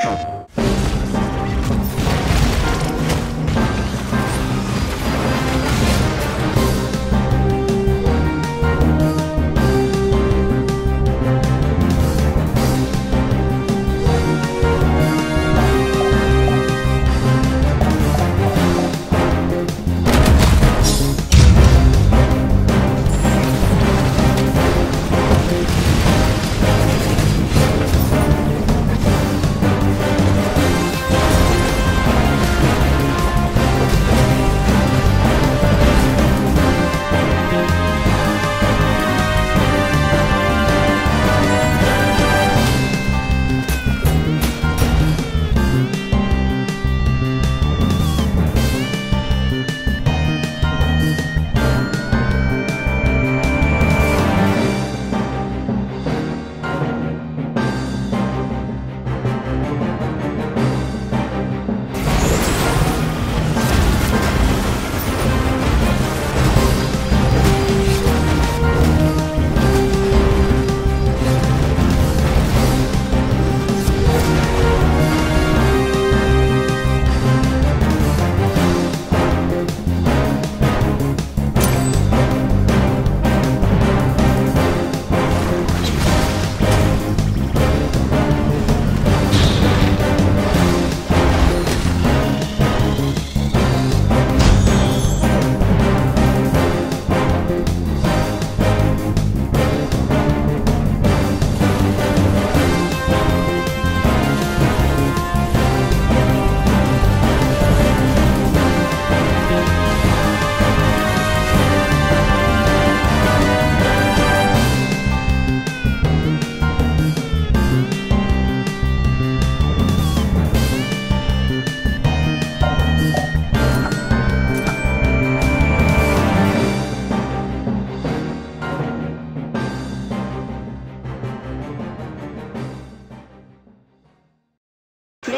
Oh.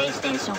プレイステーション